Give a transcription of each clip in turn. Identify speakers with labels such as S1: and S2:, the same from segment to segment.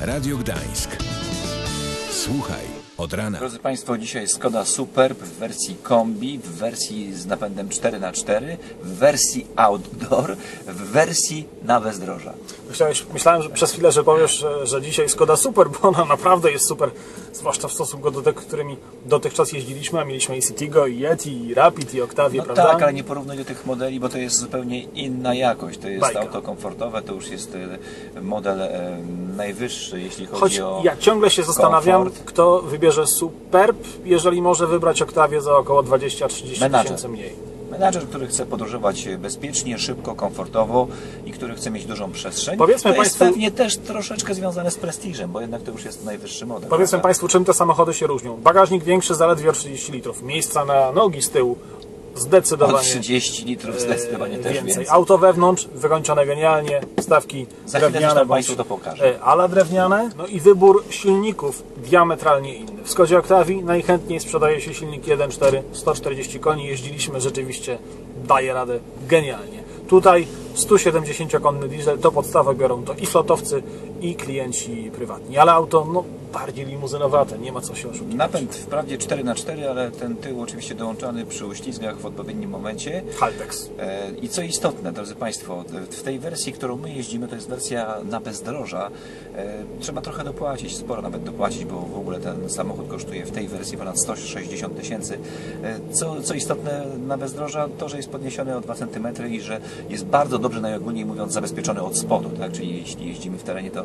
S1: Radio Gdańsk. Słuchaj od rana.
S2: Drodzy Państwo, dzisiaj Skoda Superb w wersji kombi, w wersji z napędem 4x4, w wersji outdoor, w wersji na bezdroża.
S3: Myślałeś, myślałem że przez chwilę, że powiesz, że, że dzisiaj Skoda super, bo ona naprawdę jest super, zwłaszcza w stosunku do tych, którymi dotychczas jeździliśmy, a mieliśmy i Citigo, i Yeti, i Rapid, i Octavia,
S2: No
S3: prawda?
S2: tak, ale nie porównuj do tych modeli, bo to jest zupełnie inna jakość. To jest
S3: Bajka.
S2: auto komfortowe, to już jest e, model najwyższy, jeśli chodzi
S3: Choć
S2: o
S3: ja ciągle się zastanawiam,
S2: komfort.
S3: kto wybierze Superb, jeżeli może wybrać Octavię za około 20-30
S2: Menadżer.
S3: tysięcy mniej.
S2: Menadżer, który chce podróżować bezpiecznie, szybko, komfortowo i który chce mieć dużą przestrzeń,
S3: Powiedzmy
S2: to jest
S3: państwu-
S2: pewnie też troszeczkę związane z prestiżem, bo jednak to już jest najwyższy model.
S3: Powiedzmy
S2: prawda?
S3: Państwu, czym te samochody się różnią. Bagażnik większy, zaledwie o 30 litrów. Miejsca na nogi z tyłu
S2: O
S3: zdecydowanie
S2: 30 litrów zdecydowanie też
S3: więcej.
S2: więcej.
S3: Auto wewnątrz, wykończone genialnie, stawki
S2: Za
S3: drewniane
S2: Państwu to pokażę.
S3: e, ala drewniane, no i wybór silników diametralnie inny. W Skodzie Octavii najchętniej sprzedaje się silnik 1.4, 140 koni, jeździliśmy, rzeczywiście daje radę genialnie. Tutaj 170-konny diesel, to podstawę biorą to i flotowcy, i klienci prywatni, ale auto no, bardziej limuzynowate, nie ma co się oszukiwać.
S2: Napęd wprawdzie 4x4, ale ten tył oczywiście dołączany przy uślizgach w odpowiednim momencie.
S3: Haltex.
S2: E, I co istotne, drodzy Państwo, w tej wersji, którą my jeździmy, to jest wersja na bezdroża. E, Trzeba trochę dopłacić, sporo nawet dopłacić, bo w ogóle ten samochód kosztuje w tej wersji ponad 160 tysięcy. E, Co, co istotne na bezdroża, to, że jest podniesiony o 2 cm i że jest bardzo dobrze, najogólniej mówiąc, zabezpieczony od spodu. Tak? Czyli jeśli jeździmy w terenie, to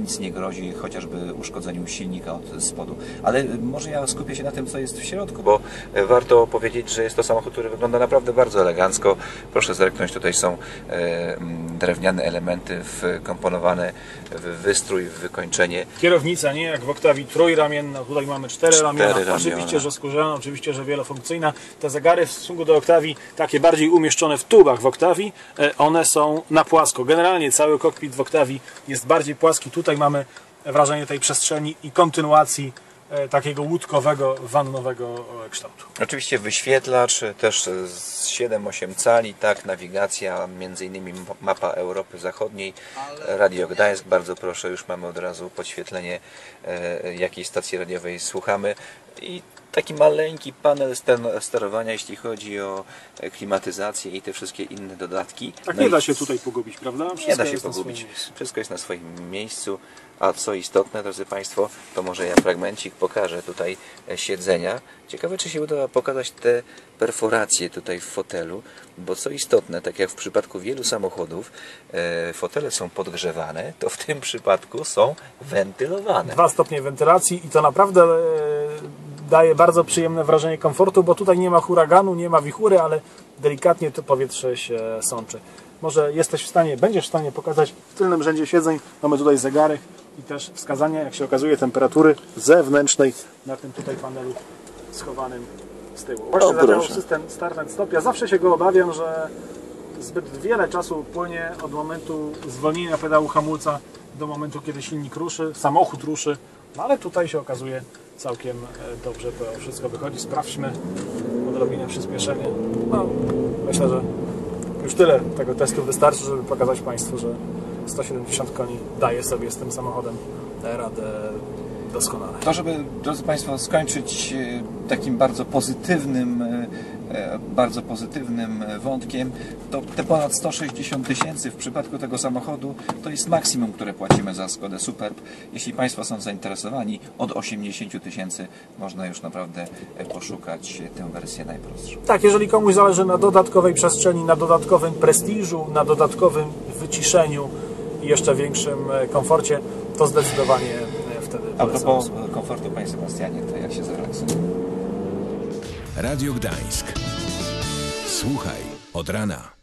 S2: nic nie grozi, chociażby uszkodzeniu silnika od spodu. Ale może ja skupię się na tym, co jest w środku, bo e, warto powiedzieć, że jest to samochód, który wygląda naprawdę bardzo elegancko. Proszę zerknąć, tutaj są e, mm, drewniane elementy wkomponowane w wystrój, w wykończenie.
S3: Kierownica nie jak w Octavii trójramienna, tutaj mamy cztery, ramiona.
S2: ramiona.
S3: Oczywiście, że skórzana, oczywiście, że wielofunkcyjna. Te zegary w stosunku do Octavii, takie bardziej umieszczone w tubach w Octavii, e, one są na płasko. Generalnie cały kokpit w Octavii jest bardziej płaski. Tutaj mamy wrażenie tej przestrzeni i kontynuacji e, takiego łódkowego, wannowego e, kształtu.
S2: Oczywiście wyświetlacz, też z 7-8 cali, tak, nawigacja, między innymi mapa Europy Zachodniej, Radio Gdańsk, bardzo proszę, już mamy od razu podświetlenie jakiej stacji radiowej słuchamy i taki maleńki panel sterowania, jeśli chodzi o e, klimatyzację i te wszystkie inne dodatki.
S3: Tak
S2: No
S3: nie da się tutaj pogubić, prawda?
S2: nie
S3: Wszystko
S2: da się pogubić. Wszystko jest na swoim miejscu. A co istotne, drodzy Państwo, to może ja fragmencik pokażę tutaj e, siedzenia. Ciekawe, czy się uda pokazać te perforacje tutaj w fotelu, bo co istotne, tak jak w przypadku wielu samochodów, e, fotele są podgrzewane, to w tym przypadku są wentylowane.
S3: Dwa stopnie wentylacji i to naprawdę daje bardzo przyjemne wrażenie komfortu, bo tutaj nie ma huraganu, nie ma wichury, ale delikatnie to powietrze się sączy. Może jesteś w stanie, będziesz w stanie pokazać w tylnym rzędzie siedzeń, mamy tutaj zegarek i też wskazania, jak się okazuje, temperatury zewnętrznej na tym tutaj panelu schowanym z tyłu. Właśnie zadziałał system start and stop. Ja zawsze się go obawiam, że zbyt wiele czasu płynie od momentu zwolnienia pedału hamulca do momentu, kiedy silnik ruszy, samochód ruszy, no ale tutaj się okazuje całkiem e, dobrze to wszystko wychodzi. Sprawdźmy odrobinę przyspieszenie. No, myślę, że już tyle tego testu wystarczy, żeby pokazać Państwu, że 170 koni daje sobie z tym samochodem radę doskonale.
S2: To, żeby, drodzy Państwo, skończyć e, takim bardzo pozytywnym, e, bardzo pozytywnym e, wątkiem, to te ponad 160 tysięcy w przypadku tego samochodu to jest maksimum, które płacimy za Skodę Superb. Jeśli Państwo są zainteresowani, od 80 tysięcy można już naprawdę e, poszukać e, tę wersję najprostszą.
S3: Tak, jeżeli komuś zależy na dodatkowej przestrzeni, na dodatkowym prestiżu, na dodatkowym wyciszeniu i jeszcze większym e, komforcie, to zdecydowanie e, wtedy
S2: A propos e, komfortu, Panie Sebastianie, to jak się zrelaksuje?
S1: Radio Gdańsk. Słuchaj od rana.